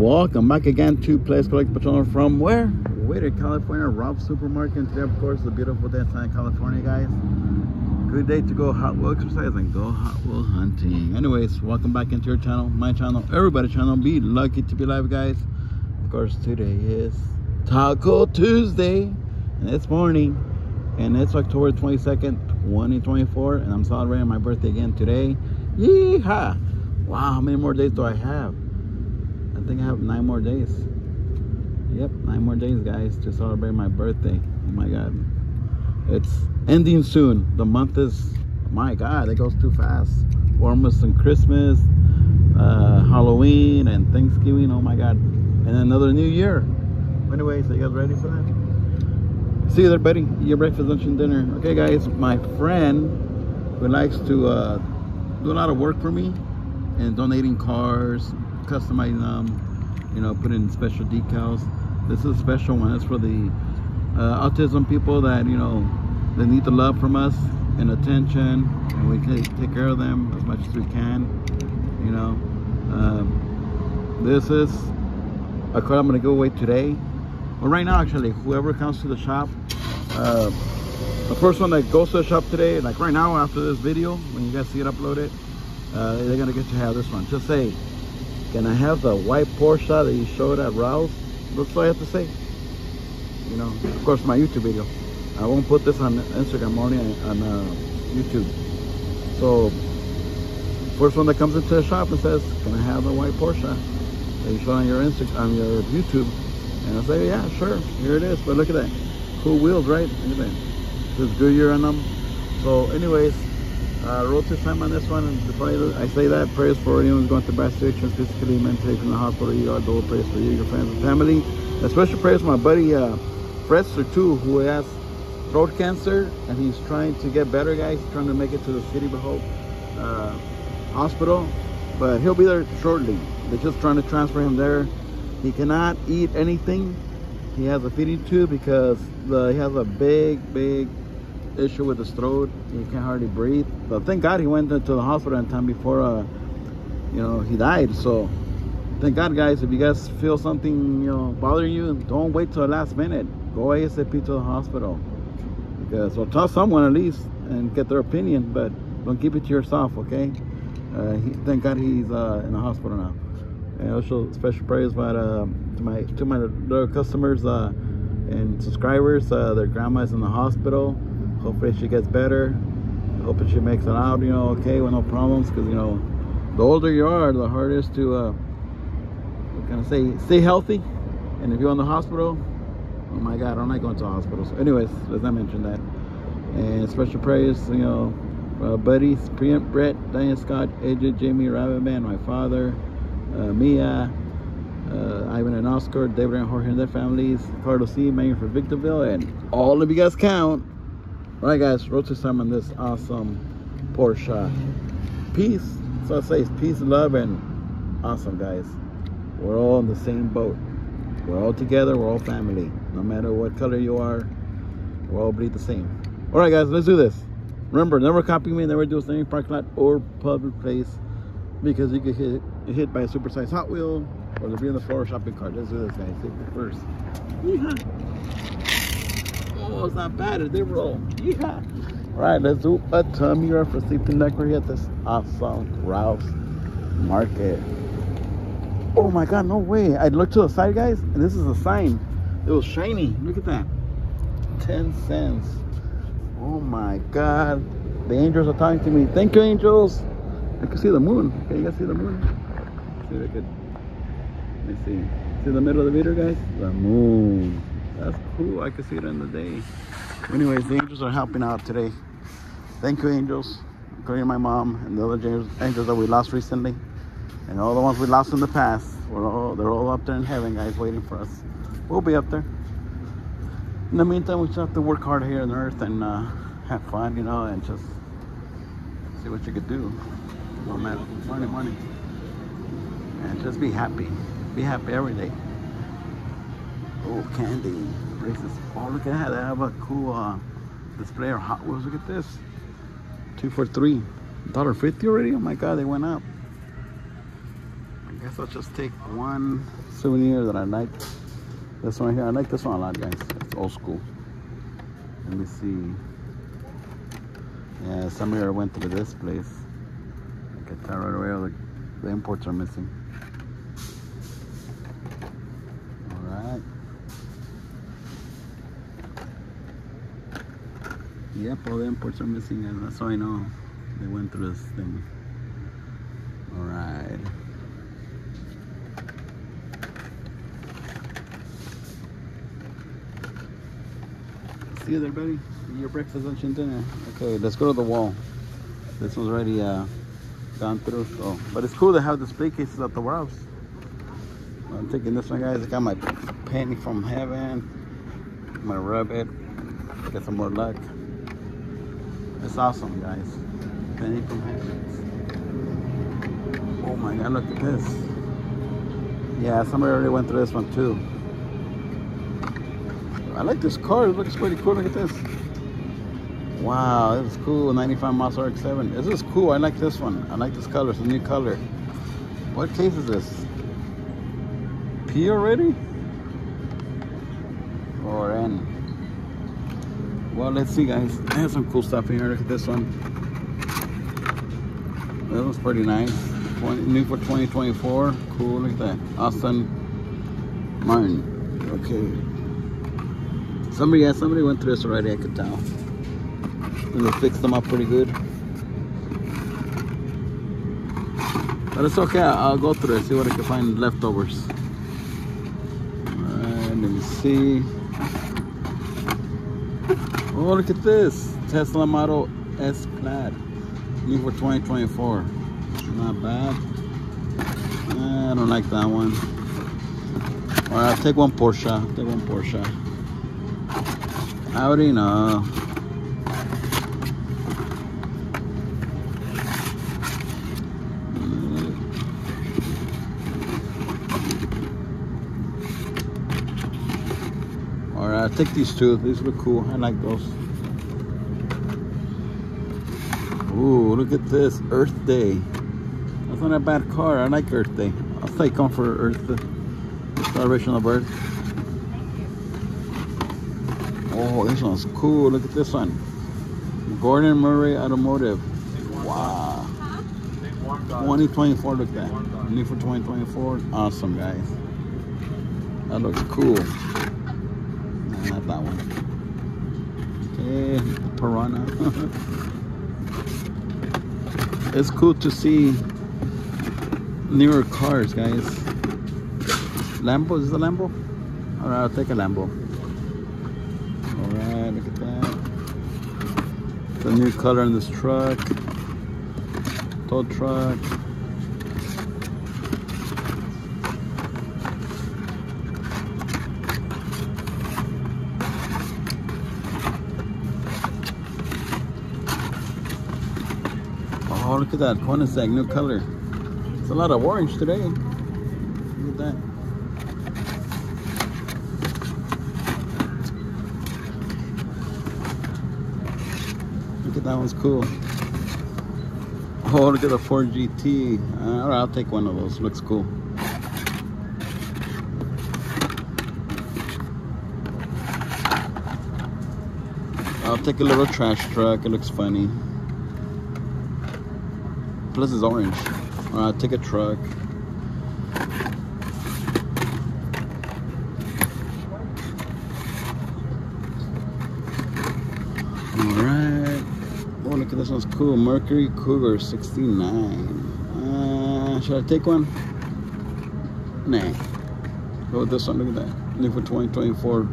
welcome back again to Place Collect Patron from where? Whittier, California, Ralphs Supermarket. And today, of course, a beautiful day in California, guys. Good day to go hot wheel exercise and go hot wheel hunting. Anyways, welcome back into your channel, my channel, everybody's channel. Be lucky to be live, guys. Of course, today is Taco Tuesday, and it's morning, and it's October 22nd, 2024, and I'm celebrating my birthday again today. Yeehaw! Wow, how many more days do I have? I think I have nine more days. Yep, nine more days, guys, to celebrate my birthday. Oh my God. It's ending soon. The month is, my God, it goes too fast. We're almost on Christmas, uh, Halloween, and Thanksgiving. Oh my God. And another new year. Anyway, so you guys ready for that? See you there, buddy. Your breakfast, lunch, and dinner. Okay, guys, my friend who likes to uh, do a lot of work for me and donating cars, customizing them, you know, put in special decals. This is a special one. It's for the uh, autism people that, you know, they need the love from us and attention, and we can take care of them as much as we can, you know. Um, this is a card I'm going to give away today. Well, right now, actually, whoever comes to the shop, uh, the first one that goes to the shop today, like right now after this video, when you guys see it uploaded, uh, they're going to get to have this one. Just say, can I have the white Porsche that you showed at Rouse? That's all I have to say. You know, of course, my YouTube video. I won't put this on Instagram only on, uh, YouTube. So, first one that comes into the shop and says, "Can I have the white Porsche that you showed on your Insta on your YouTube?" And I say, "Yeah, sure. Here it is." But look at that, cool wheels, right? Look at that. There's Goodyear on them. So, anyways, uh, road to time on this one. And I, say that, prayers for anyone who's going through bad situations, physically, mentally, from the hospital. You are double prayers for you, your friends, and family. And special prayers for my buddy uh, too, who has throat cancer and he's trying to get better, guys. He's trying to make it to the City of Hope uh, Hospital, but he'll be there shortly. They're just trying to transfer him there. He cannot eat anything. He has a feeding tube because the, he has a big, big issue with his throat. He can't hardly breathe. But thank God he went into the hospital in time before, uh, you know, he died. So thank God, guys. If you guys feel something, you know, bothering you, don't wait till the last minute. Go ASAP to the hospital. Because, or tell someone at least and get their opinion, but don't keep it to yourself, okay? Uh, he, thank God he's uh, in the hospital now. And also special prayers uh, to my to my customers uh, and subscribers. Uh, their grandma's in the hospital. Hopefully she gets better. Hoping she makes it out, you know, okay, with no problems. Because you know, the older you are, the harder it is to uh, kind of say stay healthy. And if you're in the hospital, oh my God, I'm not going to the hospital. So, anyways, let's not mention that. And special prayers, you know, uh, buddies, Preempt, Brett, Diane Scott, AJ, Jamie, Rabbitman, my father, uh, Mia, uh, Ivan and Oscar, David and Jorge and their families, Carlos C, Mayor for Victorville, and all of you guys count. All right, guys, road to on this awesome Porsche. Peace. So I say peace, love, and awesome, guys. We're all in the same boat. We're all together. We're all family. No matter what color you are, we all bleed the same. All right, guys, let's do this. Remember, never copy me, never do this in any parking lot or public place because you get hit, hit by a supersized Hot Wheel or to be in the floor shopping cart. Let's do this, guys. Safety first. Yeehaw. Oh, not bad. Did roll. Right, let's do a tummy rub for sleeping neck right at this awesome Ralph's Market. Oh my God, no way. I looked to the side, guys, and this is a sign. It was shiny. Look at that. 10 cents. Oh my God. The angels are talking to me. Thank you, angels. I can see the moon. Can you guys see the moon? See if I could. Let me see. See the middle of the video, guys? The moon. That's cool. I can see it in the day. Anyways, the angels are helping out today. Thank you, angels. Including my mom and the other angels, angels that we lost recently. And all the ones we lost in the past. We're all, they're all up there in heaven, guys, waiting for us. We'll be up there. In the meantime, we just have to work hard here on earth and uh, have fun, you know, and just see what you could do. Oh man, money, money. And just be happy. Be happy every day. Oh, candy. Oh, look at that. They have a cool uh, display of Hot Wheels. Look at this. Two for three. $1.50 already? Oh my God, they went up. I guess I'll just take one souvenir that I like. This one here, I like this one a lot, guys. It's old school. Let me see. Yeah, somewhere I went to this place. I can tell right away the, the imports are missing. Alright. Yep, all the imports are missing and that's how I know they went through this thing. Alright. See you there, buddy. Your breakfast, lunch, and dinner. Okay, let's go to the wall. This one's already uh, gone through, so. But it's cool to have display cases at the warehouse. I'm taking this one, guys. I got my painting from heaven. I'm gonna rub it. Get some more luck. It's awesome, guys. Painting from heaven. Oh my God, look at this. Yeah, somebody already went through this one too. I like this car. It looks pretty cool. Look at this. Wow, this is cool. 95 Mazda RX-7. This is cool. I like this one. I like this color. It's a new color. What case is this? P already? Or N? Well, let's see, guys. I have some cool stuff in here. Look at this one. That was pretty nice. 20, new for 2024. Cool. Look at that. Aston Martin. Okay. Somebody, yeah, somebody went through this already, I could tell. And they fixed them up pretty good. But it's okay, I'll go through it, see what I can find leftovers. Alright, let me see. Look at this. Tesla Model S Plaid. New for 2024. Not bad. Eh, I don't like that one. Alright, I'll take one Porsche. I'll take one Porsche. I already know. I'll take these two. These look cool. I like those. Ooh, look at this. Earth Day. That's not a bad car. I like Earth Day. I'll take one for Earth Celebration of Earth. Oh, this one's cool. Look at this one. Gordon Murray Automotive. Wow. 2024, look at that. New for 2024. Awesome, guys. That looks cool. Not that one. Okay, Piranha. it's cool to see newer cars, guys. Lambo, is a Lambo? Alright, I'll take a Lambo. Alright, look at that. The new color in this truck. Tow truck. Oh, look at that. Koenigsegg, new color. It's a lot of orange today. Look at that. Look at that one's cool. Oh, look at the Ford GT. Uh, Alright, I'll take one of those. Looks cool. I'll take a little trash truck. It looks funny. Plus it's orange. Alright, take a truck. Alright. Oh, look at this one's cool. Mercury Cougar 69. Uh, should I take one? Nah. Go with this one. Look at that. New for 2024.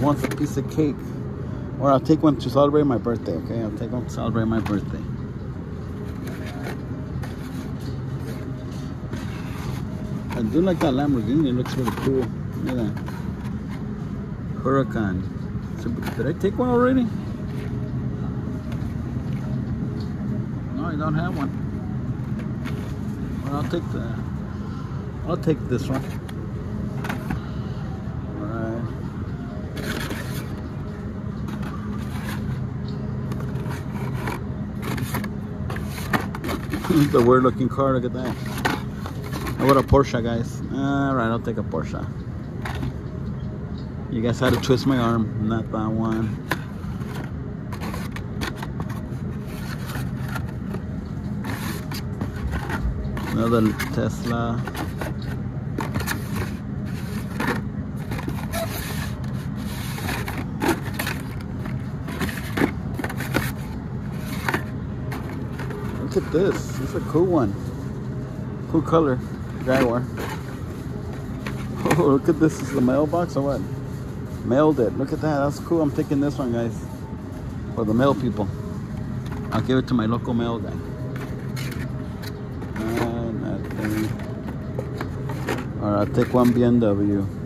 Wants a piece of cake. Or I'll take one to celebrate my birthday, okay? I'll take one to celebrate my birthday. I do like that Lamborghini. It looks really cool. Look at that. Huracan. So, did I take one already? No, I don't have one. Well, I'll take the. I'll take this one. Alright. the weird looking car, look at that. About a Porsche, guys? Alright, I'll take a Porsche. You guys had to twist my arm, not that one. Another Tesla. Look at this. It's a cool one. Cool color. Jaguar. Oh, look at this. Is the mailbox or what? Mailed it. Look at that. That's cool. I'm taking this one, guys. For the mail people. I'll give it to my local mail guy. Or I'll take one BMW.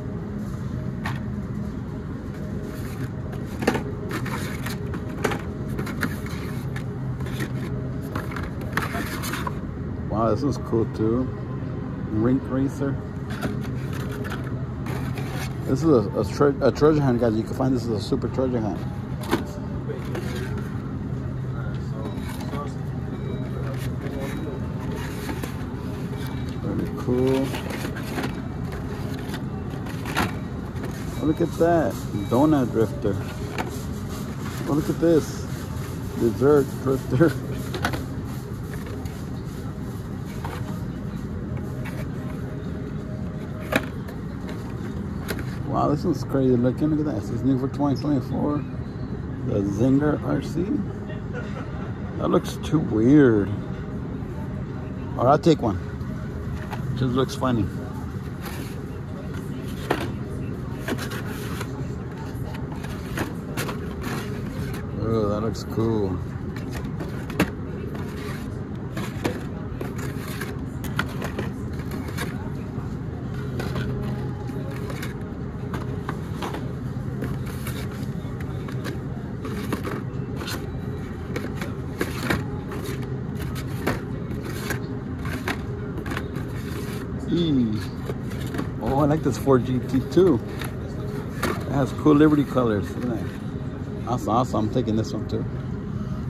Wow, this is cool too. Rink Racer. This is a, a, tre a treasure hunt, guys. You can find this is a super treasure hunt. Very cool. Oh, look at that. Donut drifter. Oh, look at this. Dessert drifter. This is crazy looking. Look at that. This is new for 2024. The Zinger RC. That looks too weird. Or I'll take one. Just looks funny. Oh, that looks cool. Oh, I like this Ford GT too. It has cool Liberty colors. That's awesome. I'm taking this one too.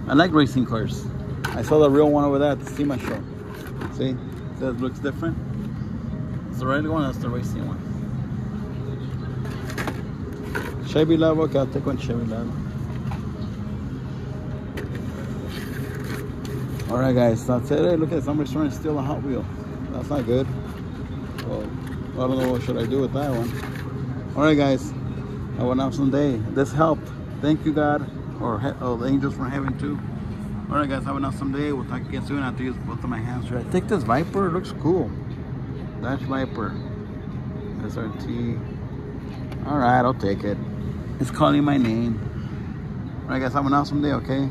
I like racing cars. I saw the real one over there at the SEMA show. See? That looks different. It's the regular one, that's the racing one. Chevy LUV, okay, I'll take one Chevy LUV. Alright guys, that's it. Hey, look at this. trying to steal a Hot Wheel. That's not good. I don't know what should I do with that one. All right, guys. Have an awesome day. This helped. Thank you, God, or the angels from heaven too. All right, guys. Have an awesome day. We'll talk again soon. I have to use both of my hands here. I think this Viper looks cool. Dodge Viper. SRT. All right, I'll take it. It's calling my name. All right, guys. Have an awesome day. Okay.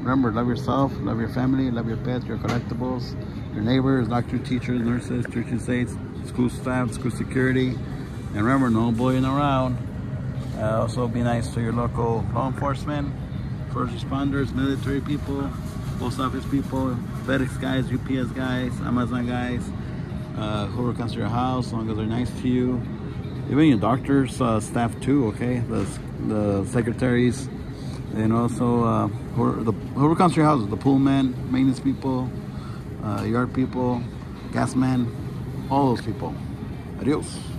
Remember, love yourself, love your family, love your pets, your collectibles, your neighbors, doctors, teachers, nurses, church and saints, school staff, school security. And remember, no bullying around. Uh, also be nice to your local law enforcement, first responders, military people, post office people, FedEx guys, UPS guys, Amazon guys, uh, whoever comes to your house, as long as they're nice to you. Even your doctors, uh, staff too, okay? The, the secretaries, and also uh, whoever, the, whoever comes to your house, the pool man, maintenance people, uh, yard people, gas man, all those people. Adios.